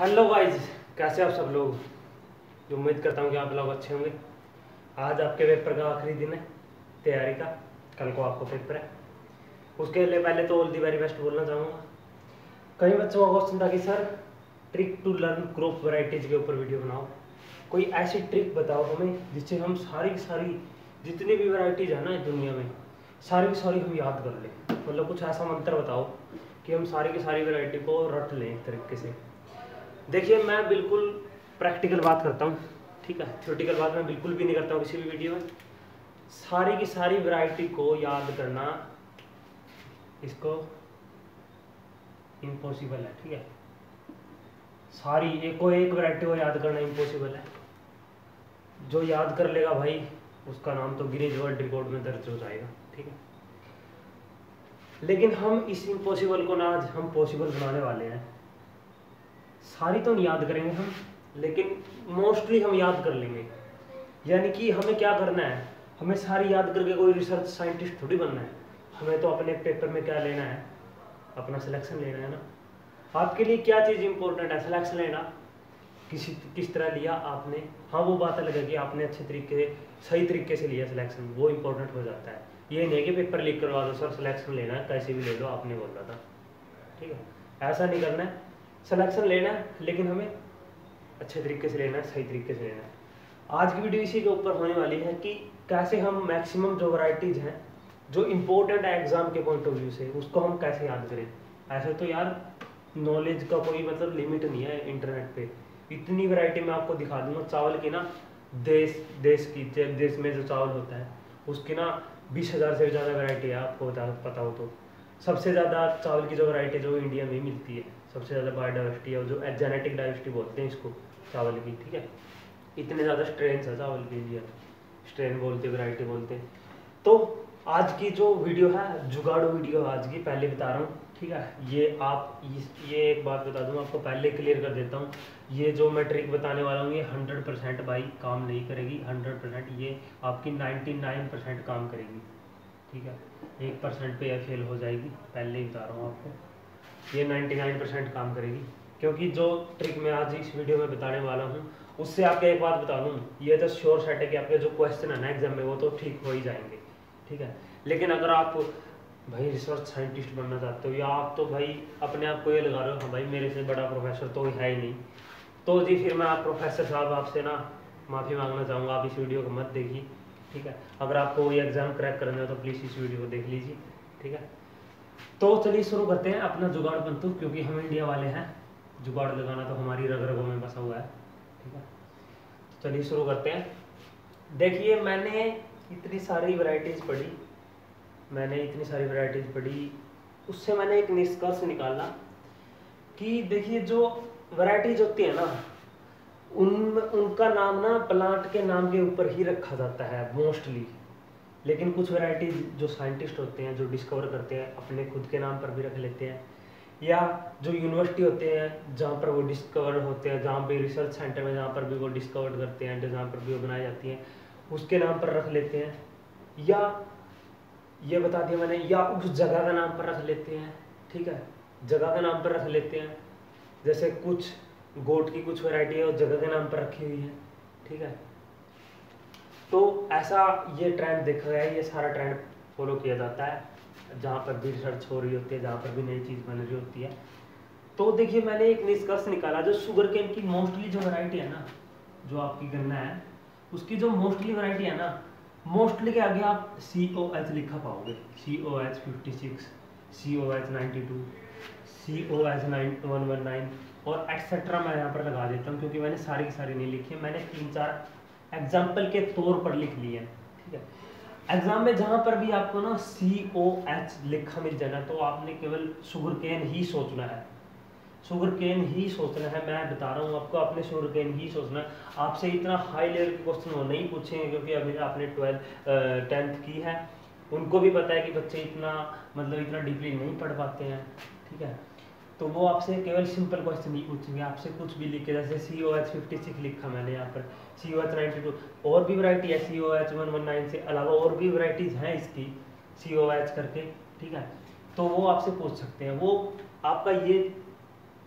Hello guys कैसे आप सब लोग? जो उम्मीद करता हूँ कि आप लोग अच्छे होंगे। आज आपके पेपर का आखिरी दिन है, तैयारी का। कल को आपको पेपर है। उसके लिए पहले तो ऑल दी वेरी बेस्ट बोलना चाहूँगा। कई बच्चों का क्वेश्चन था कि sir trick to learn crop varieties के ऊपर वीडियो बनाओ। कोई ऐसी ट्रिक बताओ हमें, जिससे हम सारी सारी, जितनी भी वैरायटीज है ना दुनिया में, सारी की सारी हम याद कर लें। मतलब कुछ ऐसा मंत्र बताओ कि हम सारी की सारी वैरायटी को रट लें एक तरीके से। देखिए, मैं बिल्कुल प्रैक्टिकल बात करता हूँ, ठीक है? थ्योरेटिकल बात मैं बिल्कुल भी नहीं करता हूँ किसी भी वीडियो में। सारी की सारी वैरायटी को याद करना इसको इम्पॉसिबल है, ठीक है? सारी, एक को एक वैरायटी को याद करना इम्पॉसिबल है। जो याद कर लेगा भाई, उसका नाम तो गिनीज वर्ल्ड रिकॉर्ड में दर्ज हो जाएगा, ठीक है? लेकिन हम इस इम्पॉसिबल को ना आज हम पॉसिबल बनाने वाले हैं। सारी तो नहीं याद करेंगे हम, लेकिन मोस्टली हम याद कर लेंगे। यानी कि हमें क्या करना है? हमें सारी याद करके कोई रिसर्च साइंटिस्ट थोड़ी बनना है। हमें तो अपने पेपर में क्या लेना है? अपना सिलेक्शन लेना है ना। आपके लिए क्या चीज़ इंपॉर्टेंट है? सिलेक्शन लेना। किसी, किस तरह लिया आपने? हाँ वो बात अलग है कि आपने अच्छे तरीके, सही तरीके से लिया सिलेक्शन वो इंपॉर्टेंट हो जाता है। ये नहीं है कि पेपर लीक करवा दो, सर सिलेक्शन लेना है कैसे भी ले लो, आपने बोला था। ठीक है? ऐसा नहीं करना है। सिलेक्शन लेना है, लेकिन हमें अच्छे तरीके से लेना है, सही तरीके से लेना है। आज की वीडियो इसी के ऊपर होने वाली है कि कैसे हम मैक्सिमम जो वैरायटीज़ हैं, जो इम्पोर्टेंट है एग्ज़ाम के पॉइंट ऑफ़ व्यू से, उसको हम कैसे याद करें। ऐसे तो यार नॉलेज का कोई मतलब लिमिट नहीं है इंटरनेट पे। इतनी वैरायटी मैं आपको दिखा दूँगा, चावल की ना, देश देश की देश में जो चावल होता है, उसकी ना बीस हज़ार से ज़्यादा वैरायटी है, आपको पता हो तो। सबसे ज़्यादा चावल की जो वैरायटी जो इंडिया में मिलती है। सबसे ज़्यादा बायोडाइवर्सिटी है जो जेनेटिक डाइवर्सिटी बोलते हैं इसको, चावल की, ठीक है? इतने ज़्यादा स्ट्रेन है चावल के इंडिया स्ट्रेन बोलते वैरायटी बोलते हैं। तो आज की जो वीडियो है, जुगाड़ो वीडियो आज की, पहले बता रहा हूँ, ठीक है? ये आप ये एक बात बता दूँ, आपको पहले क्लियर कर देता हूँ। ये जो मैं ट्रिक बताने वाला हूँ, ये हंड्रेड परसेंट भाई काम नहीं करेगी। हंड्रेड परसेंट ये आपकी नाइन्टी नाइन परसेंट काम करेगी, ठीक है? एक परसेंट पे यह फेल हो जाएगी। पहले ही बता रहा हूँ आपको। ये नाइन्टी नाइन परसेंट काम करेगी। क्योंकि जो ट्रिक मैं आज इस वीडियो में बताने वाला हूँ, उससे आपके एक बात बता दूँ, ये तो श्योर सेट है कि आपके जो क्वेश्चन है ना एग्ज़ाम में, वो तो ठीक हो ही जाएँगे। ठीक है? लेकिन अगर आप भाई रिसर्च साइंटिस्ट बनना चाहते हो, या आप तो भाई अपने आप को ये लगा रहे हो हाँ भाई मेरे से बड़ा प्रोफेसर तो है ही नहीं। तो जी, फिर मैं आप प्रोफेसर साहब आपसे ना माफ़ी मांगना चाहूँगा, आप इस वीडियो को मत देखिए। ठीक है? अगर आपको ये एग्ज़ाम क्रैक करना हो तो प्लीज़ इस वीडियो को देख लीजिए। ठीक है? तो चलिए शुरू करते हैं अपना जुगाड़ बंतु, क्योंकि हम इंडिया वाले हैं। जुगाड़ लगाना तो हमारी रग रगों में बसा हुआ है, ठीक है? तो चलिए शुरू करते हैं। देखिए, मैंने इतनी सारी वैरायटीज़ पढ़ी, मैंने इतनी सारी वैरायटीज़ पढ़ी, उससे मैंने एक निष्कर्ष निकाला कि देखिए, जो वैरायटीज होती है ना, उन, उनका नाम ना प्लांट के नाम के ऊपर ही रखा जाता है मोस्टली लेकिन कुछ वैरायटीज जो साइंटिस्ट होते हैं, जो डिस्कवर करते हैं, अपने खुद के नाम पर भी रख लेते हैं। या जो यूनिवर्सिटी होते हैं, जहाँ पर वो डिस्कवर होते हैं, जहाँ पे रिसर्च सेंटर में जहाँ पर भी वो डिस्कवर करते हैं, जहाँ पर भी वो बनाई जाती हैं, उसके नाम पर रख लेते हैं। या ये बता दिया मैंने, या उस जगह का नाम पर रख लेते हैं, ठीक है? जगह का नाम पर रख लेते हैं। जैसे कुछ गोट की कुछ वैरायटी है, उस जगह के नाम पर रखी हुई है, ठीक है? तो ऐसा ये ट्रेंड देखा गया है, ये सारा ट्रेंड फॉलो किया जाता है, जहाँ पर भी रिसर्च हो रही होती है, जहाँ पर भी नई चीज़ बन रही होती है। तो देखिए, मैंने एक निष्कर्ष निकाला, जो शुगर केन की मोस्टली जो वैरायटी है ना, जो आपकी गन्ना है, उसकी जो मोस्टली वैरायटी है ना मोस्टली के आगे आप सी ओ एच लिखा पाओगे। C O H fifty six C O H ninety two C O H nine one one nine और एक्सेट्रा मैं यहाँ पर लगा देता हूँ, क्योंकि मैंने सारी की सारी नहीं लिखी है। मैंने तीन चार एग्ज़ाम्पल के तौर पर लिख लिए ठीक है? एग्ज़ाम में जहाँ पर भी आपको ना सी ओ एच लिखा मिल जाना तो आपने केवल शुगर केन ही सोचना है। शुगर केन ही सोचना है, मैं बता रहा हूँ आपको अपने शुगर केन ही सोचना है। आपसे इतना हाई लेवल के क्वेश्चन वो नहीं पूछेंगे, क्योंकि अभी आपने ट्वेल्थ टेंथ की है। उनको भी पता है कि बच्चे इतना मतलब इतना डीपली नहीं पढ़ पाते हैं, ठीक है? तो वो आपसे केवल सिंपल क्वेश्चन नहीं पूछेंगे आपसे कुछ भी लिख के जैसे C O H fifty six लिखा मैंने यहाँ पर। C O H ninety two और भी वरायटी है C O H one one nine से अलावा और भी वराइटीज़ हैं इसकी सी ओ एच करके, ठीक है? तो वो आपसे पूछ सकते हैं। वो आपका ये,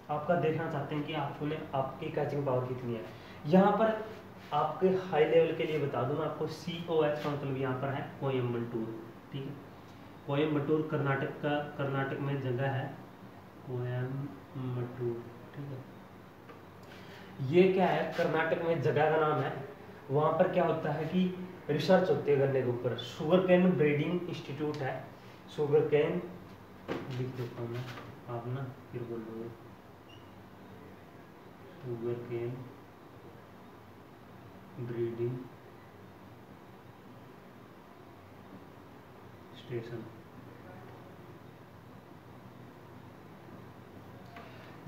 आपका देखना चाहते हैं कि आपने, आपकी कैचिंग पावर कितनी है। यहाँ पर आपके हाई लेवल के लिए बता दूँ मैं आपको सी ओ एच का मतलब यहाँ पर है कोयम्बटूर ठीक है? कोयम्बटूर कर्नाटक का, कर्नाटक में जगह है। कोयम्बटूर ठीक है? ये क्या है? कर्नाटक में जगह का नाम है। वहाँ पर क्या होता है कि रिसर्च होती है गन्ने के ऊपर। शुगर कैन ब्रीडिंग इंस्टीट्यूट है। शुगर कैन लिख देता हूँ मैं। आप ना फिर बोलोगे। शुगर कैन ब्रीडिंग स्टेशन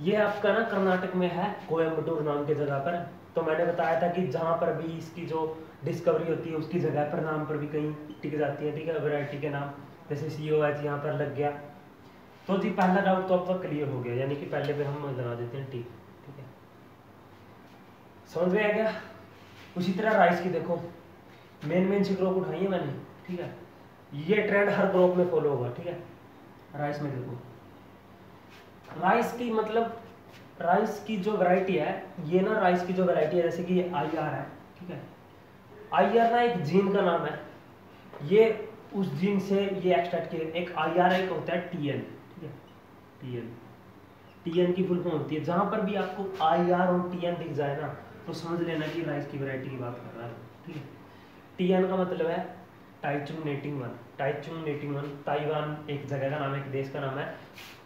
ये आपका ना कर्नाटक में है कोयम्बटूर नाम की जगह पर। तो मैंने बताया था कि जहाँ पर भी इसकी जो डिस्कवरी होती है, उसकी जगह पर नाम पर भी कहीं टिक जाती है, ठीक है वैरायटी के नाम। जैसे सी ओ एच यहाँ पर लग गया। तो जी, पहला डाउट तो आपका क्लियर हो गया, यानी कि पहले पे हम लगा देते हैं टिक ठीक है। समझ में आ गया? उसी तरह राइस की देखो। मेन मेन सी ग्रोप उठाई है मैंने, ठीक है। ये ट्रेंड हर ग्रोप में फॉलो होगा, ठीक है। राइस में देखो। राइस की मतलब राइस की जो वैरायटी है, ये ना राइस की जो वैरायटी है, जैसे कि आई आर है, ठीक है? आई आर ना एक जीन का नाम है। ये उस जीन से ये एक्सट्रैक्ट किया एक आई आर एक होता है टी एन ठीक है? टी एन टी एन की फुल फॉर्म होती है। जहाँ पर भी आपको आई आर और टी एन दिख जाए ना तो समझ लेना कि राइस की वैरायटी की बात कर रहा है, ठीक है? टी एन का मतलब है Taichung native one Taichung native Taiwan एक जगह का नाम है, एक देश का नाम है।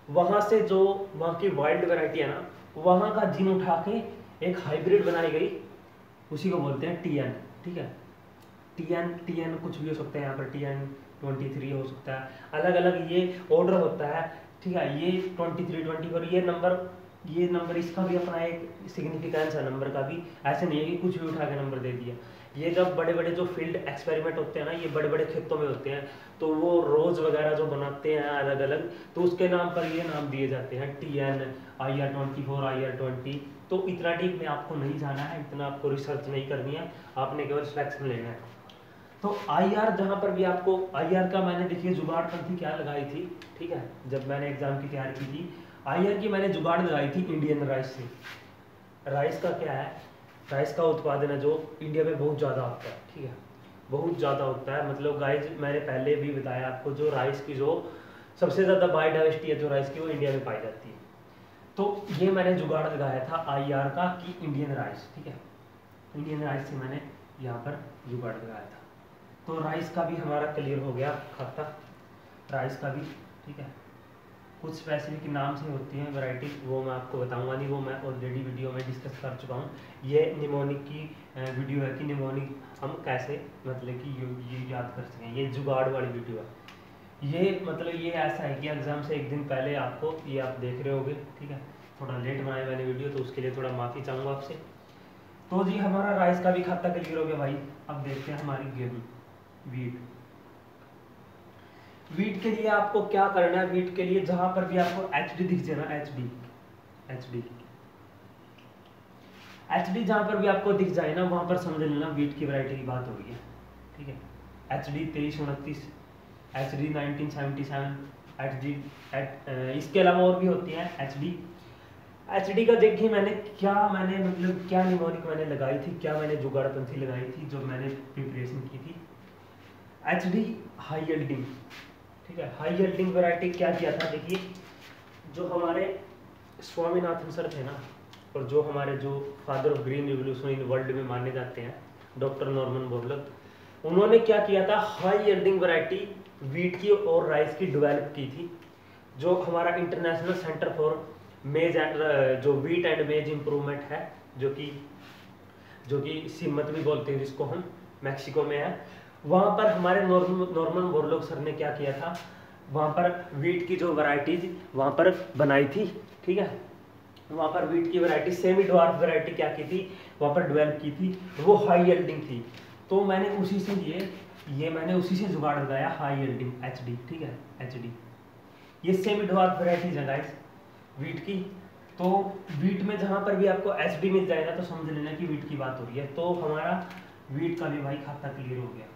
वहाँ से जो, वहाँ की वाइल्ड वैरायटी है ना, वहाँ का जीन उठा के एक हाइब्रिड बनाई गई। उसी को बोलते हैं टी एन ठीक है? टी एन टी एन कुछ भी हो सकता है यहाँ पर टी एन ट्वेंटी थ्री हो सकता है। अलग अलग ये ऑर्डर होता है, ठीक है? ये ट्वेंटी थ्री ट्वेंटी फोर ये नंबर ये नंबर इसका भी अपना एक सिग्निफिकेंस है नंबर का भी। ऐसे नहीं है कि कुछ भी उठा के नंबर दे दिया। ये जब बड़े बड़े जो फ़ील्ड एक्सपेरिमेंट होते हैं ना, ये बड़े बड़े खेतों में होते हैं तो वो रोज वगैरह जो बनाते हैं अलग अलग तो उसके नाम पर ये नाम दिए जाते हैं T N I R twenty four I R twenty तो इतना डीप में आपको नहीं जाना है, इतना आपको रिसर्च नहीं करनी है, आपने केवल सिलेक्शन लेना है। तो आई आर जहाँ पर भी आपको आई आर का मैंने देखिए जुगाड़ पंथी क्या लगाई थी, ठीक है, जब मैंने एग्ज़ाम की तैयारी की थी आई आर की मैंने जुगाड़ लगाई थी इंडियन राइस से। राइस का क्या है? राइस का उत्पादन है जो इंडिया में बहुत ज़्यादा होता है, ठीक है? बहुत ज़्यादा होता है। मतलब गाइज़ मैंने पहले भी बताया आपको, जो राइस की जो सबसे ज़्यादा बायोडाइवर्सिटी है जो राइस की, वो इंडिया में पाई जाती है। तो ये मैंने जुगाड़ लगाया था आईआर का कि इंडियन राइस ठीक है? इंडियन राइस से मैंने यहाँ पर जुगाड़ लगाया था। तो राइस का भी हमारा क्लियर हो गया खाता। राइस का भी, ठीक है? कुछ स्पेसिफिक नाम से होती हैं वैरायटी वो मैं आपको बताऊँगा नहीं, वो मैं ऑलरेडी वीडियो में डिस्कस कर चुका हूँ। ये निमोनिक की वीडियो है कि निमोनिक हम कैसे मतलब कि ये याद कर सकें। ये जुगाड़ वाली वीडियो है। ये मतलब ये ऐसा है कि एग्ज़ाम से एक दिन पहले आपको, ये आप देख रहे होगे, ठीक है? थोड़ा लेट बनाया मैंने वीडियो तो उसके लिए थोड़ा माफ़ी चाहूँगा आपसे। तो जी, हमारा राइस का भी खाता क्लियर हो गया भाई। अब देखते हैं हमारी गेहूँ वीट वीट के लिए आपको क्या करना है? वीट के लिए जहाँ पर भी आपको एच डी दिख जाए ना H D H D H D जहाँ पर भी आपको दिख जाए ना, वहाँ पर समझ लेना वीट की वैरायटी की बात हो रही है। ठीक है? एच डी तेईस उनतीस H D nineteen seventy seven H D इसके अलावा और भी होती है एच डी एच डी का देखिए मैंने क्या मैंने मतलब क्या निमोनिक मैंने लगाई थी, क्या मैंने जुगाड़पंथी लगाई थी, जो मैंने प्रिपरेशन की थी। एच डी हाई एल्डिंग ठीक है हाई यील्डिंग वैरायटी क्या किया था देखिए, जो हमारे स्वामीनाथन सर थे ना, और जो हमारे जो father of green revolution in world में माने जाते हैं डॉक्टर नॉर्मन बोबलत उन्होंने क्या किया था? हाई यील्डिंग वैरायटी वीट की और राइस की डेवलप की थी, जो हमारा इंटरनेशनल सेंटर फॉर मेज जो वीट एंड मेज इम्प्रूवमेंट है, जो कि जो कि सिमत भी बोलते हैं जिसको हम, मैक्सिको में है। वहाँ पर हमारे नॉर्मन बोरलोग सर ने क्या किया था? वहाँ पर वीट की जो वैरायटीज वहाँ पर बनाई थी, ठीक है? वहाँ पर वीट की वैरायटी सेमी डॉर्फ वैरायटी क्या की थी? वहाँ पर डेवलप की थी, वो हाई एल्डिंग थी। तो मैंने उसी से ये ये मैंने उसी से जुगाड़ लगाया हाई एल्डिंग एच ठीक है? एचडी ये सेमी डॉर्फ वैरायटीज है गाइस वीट की। तो वीट में जहाँ पर भी आपको एचडी मिल जाएगा तो समझ लेना कि वीट की बात हो रही है। तो हमारा वीट का भी भाई खाता क्लियर हो गया।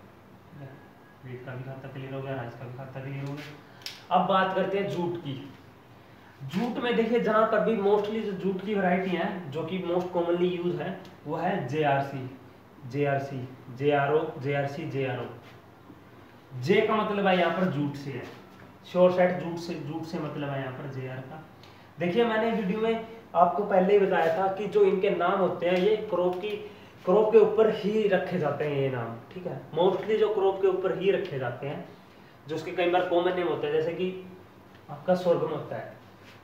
वेट का भी खाता क्लियर हो गया राइस का भी खाता क्लियर हो गया। अब बात करते हैं जूट की। जूट में देखिए, जहाँ पर भी मोस्टली जो जूट की वैरायटी है, जो कि मोस्ट कॉमनली यूज़ है, वो है J R C J R C J R O J R C J R O J का मतलब है यहाँ पर जूट से है। श्योर सेट जूट से जूट से मतलब है यहाँ पर जे आर का। देखिए, मैंने वीडियो में आपको पहले ही बताया था कि जो इनके नाम होते हैं, ये क्रॉप की क्रॉप के ऊपर ही रखे जाते हैं ये नाम, ठीक है? मोस्टली जो क्रॉप के ऊपर ही रखे जाते हैं, जो उसके कई बार कॉमन नेम होते हैं, जैसे कि आपका स्वर्गम होता है,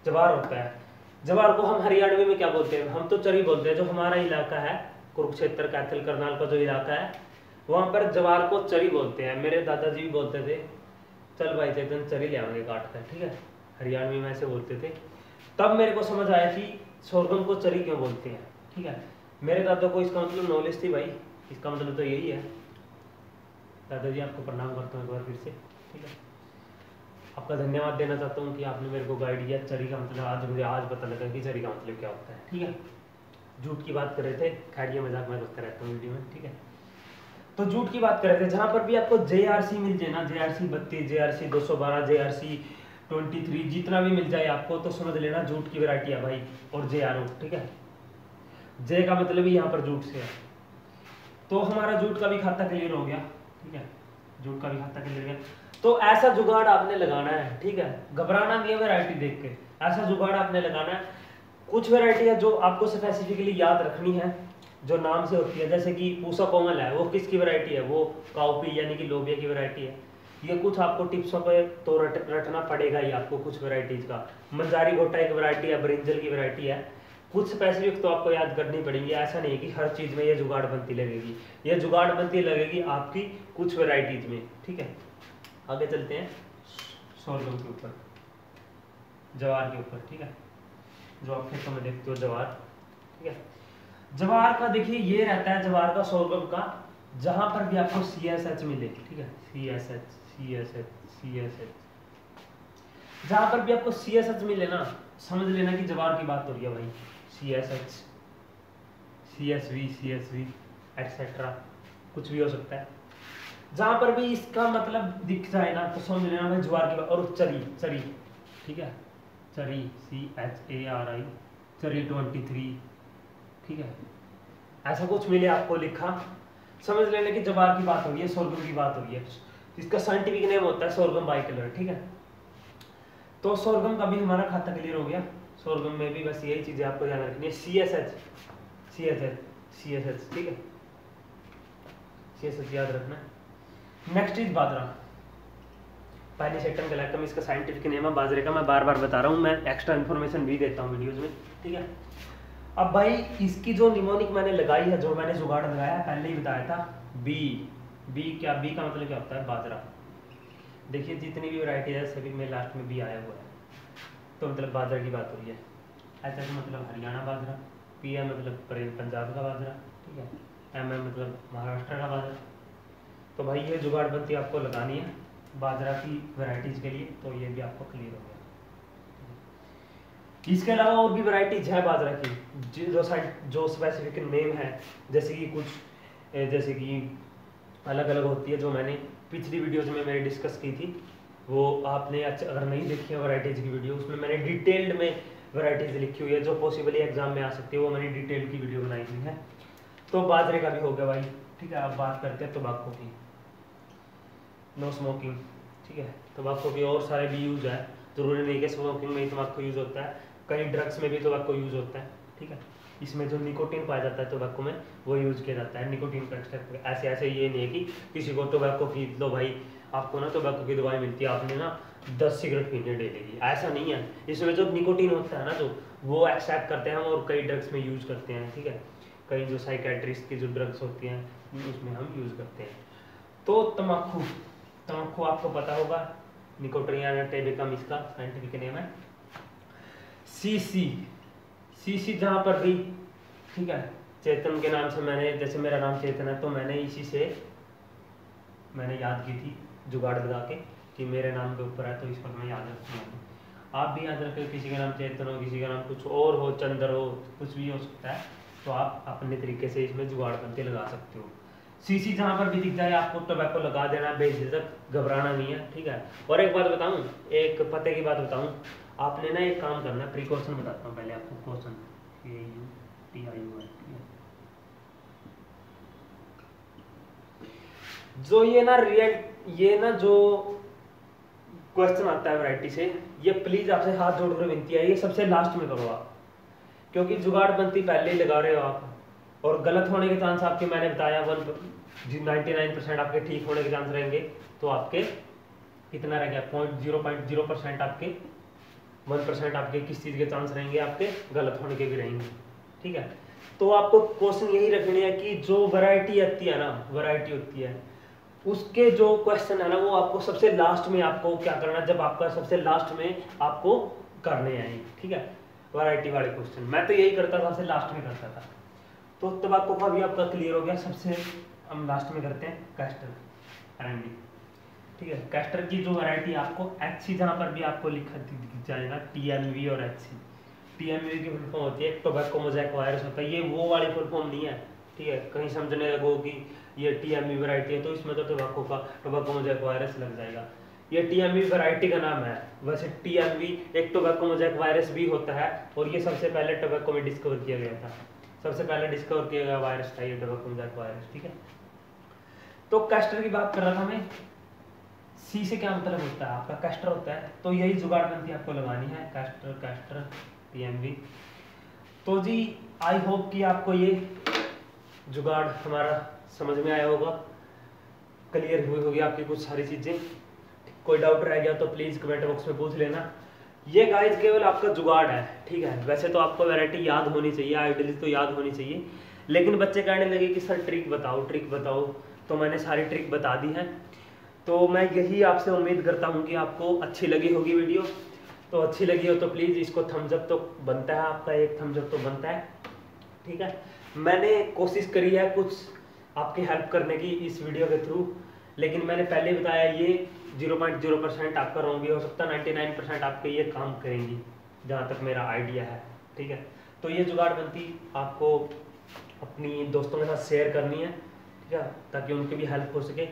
जवार होता है। जवार को हम हरियाणवी में क्या बोलते हैं? हम तो चरी बोलते हैं, जो हमारा इलाका है, कुरुक्षेत्र, कैथल, करनाल का जो इलाका है, वहाँ पर जवार को चरी बोलते हैं। मेरे दादाजी भी बोलते थे, चल भाई चेतन, चरी ले काट कर, ठीक है? हरियाणवी में ऐसे बोलते थे। तब मेरे को समझ आया कि सोरगम को चरी क्यों बोलते हैं, ठीक है? मेरे दादा को इसका मतलब नॉलेज थी भाई। इसका मतलब तो यही है। दादाजी, आपको प्रणाम करता हूँ एक बार फिर से। ठीक है? आपका धन्यवाद देना चाहता हूँ कि आपने मेरे को गाइड किया। चरी का मतलब आज मुझे आज पता लगा कि चरी का मतलब क्या होता है। ठीक है? जूट की बात कर रहे थे। खैर ये मज़ाक मैं करता रहता हूँ वीडियो में। ठीक है? तो जूट की बात कर रहे थे। जहाँ पर भी आपको जे आर सी मिल जाए ना जे आर सी बत्तीस जे आर सी दो सौ बारह J R C twenty three जितना भी मिल जाए आपको तो समझ लेना जूट की वैरायटी है भाई और जे आर ओ ठीक है? जे का मतलब ही यहाँ पर जूट से है। तो हमारा जूट का भी खाता क्लियर हो गया ठीक है? जूट का भी खाता क्लियर हो गया। तो ऐसा जुगाड़ आपने लगाना है ठीक है? घबराना नहीं है वेराइटी देख के। ऐसा जुगाड़ आपने लगाना है। कुछ वेराइटी है जो आपको स्पेसिफिकली याद रखनी है जो नाम से होती है। जैसे कि पूसा कोमल है वो किसकी वैरायटी है? वो काउपी यानी कि लोबिया की वैरायटी है। ये कुछ आपको टिप्सों पे तो रट, रटना पड़ेगा ही आपको कुछ वैरायटीज का। मंजारी गोटा एक वैरायटी है ब्रिंजल की वैरायटी है। कुछ स्पेसिफिक तो आपको याद करनी पड़ेगी। ऐसा नहीं है कि हर चीज़ में ये जुगाड़ बनती लगेगी। ये जुगाड़ बनती लगेगी आपकी कुछ वेराइटीज में, ठीक है? आगे चलते हैं। सोरगम के ऊपर, जवार के ऊपर, ठीक है? जो आप खेतों में देखते हो, जवार, ठीक है? जवार का देखिए, ये रहता है जवार का सोरगम का, जहाँ पर भी आपको सी एस एच मिले, ठीक है? C S H C S H C S H जहाँ पर भी आपको सी एस एच मिले ना, समझ लेना कि जवार की बात हो रही है भाई। C S H C S V C S V etcetera कुछ भी हो सकता है। जहाँ पर भी इसका मतलब दिख जाए ना तो समझ लेना ज्वार की और चरी चरी, ठीक है? चरी सी एच ए आर आई चरी ट्वेंटी थ्री ठीक है? ऐसा कुछ मिले आपको लिखा। समझ लेने की जवार की बात हो रही है सोरगम की बात हो रही है। इसका साइंटिफिक नेम होता है सोरगम बाई कलर ठीक है? तो सोरगम का भी हमारा खाता क्लियर हो गया। सोरगम में भी बस यही चीज़ें आपको ध्यान रखनी है। C S H C S H C S H ठीक है? सी एस एच याद रखना। नेक्स्ट इज़ बाजरा पैनिसेटम गलैक्टम इसका साइंटिफिक नेम है, बाजरे का मैं बार बार बता रहा हूँ, मैं एक्स्ट्रा इन्फॉर्मेशन भी देता हूँ वीडियोज़ में, ठीक है? अब भाई, इसकी जो निमोनिक मैंने लगाई है, जो मैंने जुगाड़ लगाया पहले ही बताया था बी बी क्या बी का मतलब क्या होता है? बाजरा। देखिए, जितनी भी वैरायटी है, सभी में लास्ट में बी आया हुआ है। तो मतलब बाजरा की बात हो रही है। ऐसा तो मतलब हरियाणा बाजरा पी एम मतलब पंजाब का बाजरा ठीक है? एम एम मतलब महाराष्ट्र का बाजरा तो भाई ये जुगाड़ बत्ती आपको लगानी है बाजरा की वैरायटीज के लिए तो ये भी आपको क्लियर हो गया। इसके अलावा और भी वैरायटीज है बाजरा की, जो साइड, जो स्पेसिफिक नेम है, जैसे कि कुछ जैसे कि अलग अलग होती है जो मैंने पिछली वीडियोज़ में मैंने डिस्कस की थी। वो आपने अच्छा अगर नहीं देखी है वैरायटीज की वीडियो उसमें मैंने डिटेल्ड में वैरायटीज लिखी हुई है, जो पॉसिबली एग्ज़ाम में आ सकती है, वो मैंने डिटेल की वीडियो बनाई हुई है। तो बाजरे का भी हो गया भाई। ठीक है, आप बात करते हैं, तोबाकू की। नो स्मोकिंग ठीक है तम्बाकू के और सारे भी यूज़ है। ज़रूरी नहीं कि स्मोकिंग में ही तम्बाकू यूज़ होता है। कई ड्रग्स में भी तम्बाकू यूज़ होता है। ठीक है, इसमें जो निकोटीन पाया जाता है टोबैको में, वो यूज़ किया जाता है निकोटीन का एक्सट्रैक्ट ऐसे ऐसे ये नहीं है कि किसी को टोबैको की लो भाई। आपको ना टोबैको की दवाई मिलती है, आपने ना दस सिगरेट पीने डेली की ऐसा नहीं है। इसमें जो निकोटीन होता है ना जो, वो एक्सट्रैक्ट करते हैं और कई ड्रग्स में यूज़ करते हैं, ठीक है? कई जो साइकेट्रिस्ट की जो ड्रग्स होती हैं, उसमें हम यूज़ करते हैं। तो तम्बाकू तम्बाकू आपको पता होगा निकोट्रिया टेबिकम इसका साइंटिफिक नेम है। सी सी सी सी जहाँ पर भी, ठीक है? चेतन के नाम से मैंने, जैसे मेरा नाम चेतन है तो मैंने इसी से मैंने याद की थी। जुगाड़ लगा के कि मेरे नाम के ऊपर है तो इस पर मैं याद रखूँगा आप भी याद रखें किसी का नाम चेतन हो, किसी का नाम कुछ और हो, चंद्र हो, कुछ भी हो सकता है तो आप अपने तरीके से इसमें जुगाड़ करके लगा सकते हो। सीसी जहाँ पर भी दिख जाए, आपको टोबैको लगा देना, बेझिझक, घबराना नहीं है, ठीक है? और एक बात बताऊँ, एक पते की बात बताऊँ, आपने ना एक काम करना प्रिकॉशन बताता हूँ पहले आपको क्वेश्चन जो ये ना रियल ये ना जो क्वेश्चन आता है वैरायटी से, ये प्लीज़ आपसे हाथ जोड़कर विनती है, ये सबसे लास्ट में करो आप। क्योंकि जुगाड़ बनती पहले ही लगा रहे हो आप। और गलत होने के चांस आपके, मैंने बताया वन नाइन्टी नाइन परसेंट आपके ठीक होने के चांस रहेंगे। तो आपके कितना रह गया? Point zero point zero percent आपके वन परसेंट आपके किस चीज़ के चांस रहेंगे? आपके गलत होने के भी रहेंगे। ठीक है? तो आपको क्वेश्चन यही रखनी है कि जो वैरायटी आती है ना वैरायटी होती है उसके जो क्वेश्चन है ना, वो आपको सबसे लास्ट में आपको क्या करना जब आपका सबसे लास्ट में आपको करने आए ठीक है? वैरायटी वाले क्वेश्चन मैं तो यही करता था, सबसे लास्ट में करता था। तो तब आपको काफ़ी आपका क्लियर हो गया, सबसे हम लास्ट में करते हैं कैस्टर आर ठीक है? कैस्टर की जो वैरायटी आपको एच सी जहाँ पर भी आपको लिखा दिख जाएगा टी और एच सी टी की फुल फॉर्म होती है टोबैको मोजैक वायरस होता है, ये वो वाली फुल फॉर्म नहीं है, ठीक है? कहीं समझने लगो कि ये टी एम वैरायटी है तो इसमें तो टोबैको का टोबैको मोजैक वायरस लग जाएगा। ये टी एम वैरायटी का नाम है। वैसे टी एम एक टोबैको मोजैक वायरस भी होता है, और ये सबसे पहले टोबैको में डिस्कवर किया गया था। सबसे पहले डिस्कवर किया गया वायरस था, ये टोबैको मोजैक वायरस ठीक है? तो कैस्टर की बात कर रहा था मैं। सी से क्या मतलब होता है? आपका कैस्टर होता है तो यही जुगाड़ बनती आपको लगानी है। कैस्टर कैस्टर पीएमवी तो जी आई होप कि आपको ये जुगाड़ हमारा समझ में आया होगा। क्लियर हुई होगी आपकी कुछ सारी चीज़ें। कोई डाउट रह गया तो प्लीज़ कमेंट बॉक्स में पूछ लेना। ये गाइस केवल आपका जुगाड़ है, ठीक है? वैसे तो आपको वैरायटी याद होनी चाहिए आइडली तो याद होनी चाहिए। लेकिन बच्चे कहने लगे कि सर ट्रिक बताओ ट्रिक बताओ। तो मैंने सारी ट्रिक बता दी है। तो मैं यही आपसे उम्मीद करता हूँ कि आपको अच्छी लगी होगी वीडियो तो अच्छी लगी हो तो प्लीज़ इसको थम्सअप तो बनता है आपका, एक थम्सअप तो बनता है। ठीक है? मैंने कोशिश करी है कुछ आपकी हेल्प करने की इस वीडियो के थ्रू लेकिन मैंने पहले बताया, ये ज़ीरो पॉइंट ज़ीरो परसेंट आपका रॉन्ग भी हो सकता है नाइन्टी नाइन परसेंट आपके ये काम करेंगी, जहाँ तक मेरा आइडिया है, ठीक है? तो ये जुगाड़ बनती आपको अपनी दोस्तों के साथ शेयर करनी है, ठीक है? ताकि उनकी भी हेल्प हो सके।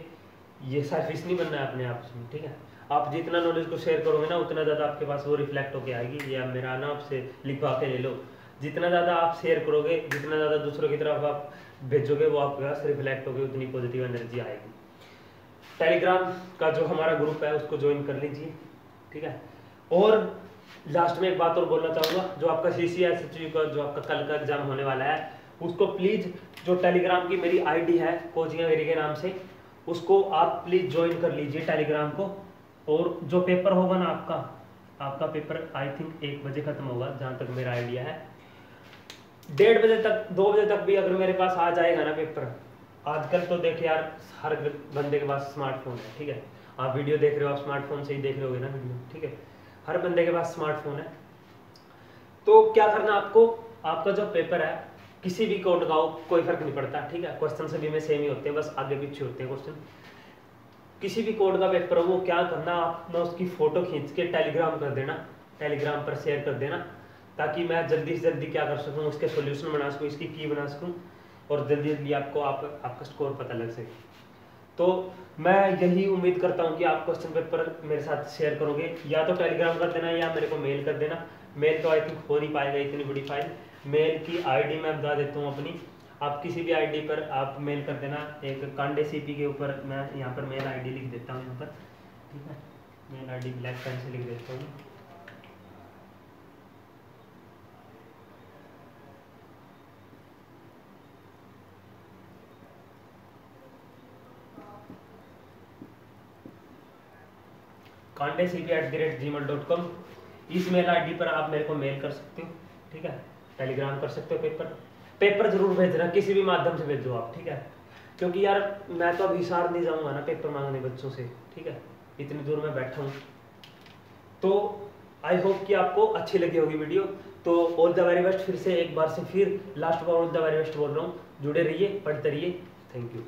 ये सर्विस नहीं बनना है अपने आप में ठीक है? आप जितना नॉलेज को शेयर करोगे ना, उतना ज़्यादा आपके पास वो रिफ्लेक्ट होके आएगी, या मेरा ना आपसे लिखवा के ले लो। जितना ज़्यादा आप शेयर करोगे, जितना ज़्यादा दूसरों की तरफ़ आप भेजोगे, वो आपके पास रिफ्लेक्ट होगी, उतनी पॉजिटिव एनर्जी आएगी। टेलीग्राम का जो हमारा ग्रुप है, उसको ज्वाइन कर लीजिए, ठीक है? और लास्ट में एक बात और बोलना चाहूँगा, जो आपका सी सी एस का, जो आपका कल का एग्ज़ाम होने वाला है, उसको प्लीज़ जो टेलीग्राम की मेरी आईडी है कोचिंग के नाम से, उसको आप प्लीज़ ज्वाइन कर लीजिए टेलीग्राम को। और जो पेपर होगा ना आपका आपका पेपर आई थिंक एक बजे खत्म होगा, जहाँ तक मेरा आइडिया है। डेढ़ बजे तक, दो बजे तक भी अगर मेरे पास आ जाएगा ना पेपर आजकल तो देखे यार, हर बंदे के पास स्मार्टफ़ोन है, ठीक है? आप वीडियो देख रहे हो, आप स्मार्टफ़ोन से ही देख रहे हो ना वीडियो ठीक है? हर बंदे के पास स्मार्टफ़ोन है। तो क्या करना आपको? आपका जो पेपर है, किसी भी को लगाओ कोई फ़र्क नहीं पड़ता, ठीक है? क्वेश्चन सभी में सेम ही होते हैं, बस आगे पीछे होते हैं क्वेश्चन किसी भी कोड का पेपर हो, वो क्या करना, आप ना उसकी फ़ोटो खींच के टेलीग्राम कर देना टेलीग्राम पर शेयर कर देना। ताकि मैं जल्दी से जल्दी क्या कर सकूँ, उसके सोल्यूशन बना सकूँ, इसकी की बना सकूँ, और जल्दी जल्दी आपको आप, आपका स्कोर पता लग सके। तो मैं यही उम्मीद करता हूँ कि आप क्वेश्चन पेपर मेरे साथ शेयर करोगे। या तो टेलीग्राम कर देना या मेरे को मेल कर देना। मेल तो आई थिंक हो नहीं पाएगा, इतनी बड़ी फ़ाइल मेल की आईडी मैं बता देता हूँ अपनी। आप किसी भी आईडी पर आप मेल कर देना। एक कांडे सीपी के ऊपर मैं यहाँ पर मेल आईडी लिख देता हूँ यहाँ पर। ठीक है? मेल आईडी ब्लैक पेन से लिख देता हूँ। Kande C P at the rate Gmail dot com इस मेल आई पर आप मेरे को मेल कर सकते हो, ठीक है? टेलीग्राम कर सकते हो पेपर पेपर ज़रूर भेजना, किसी भी माध्यम से भेजो आप, ठीक है? क्योंकि यार, मैं तो अभी सार नहीं जाऊँगा ना पेपर मांगने बच्चों से, ठीक है? इतनी दूर मैं बैठा हूँ। तो आई होप कि आपको अच्छी लगी होगी वीडियो। तो ऑल द वेरी बेस्ट फिर से एक बार से फिर लास्ट बार ऑल द वेरी बेस्ट बोल रहा हूँ। जुड़े रहिए, पढ़ते रहिए। Thank you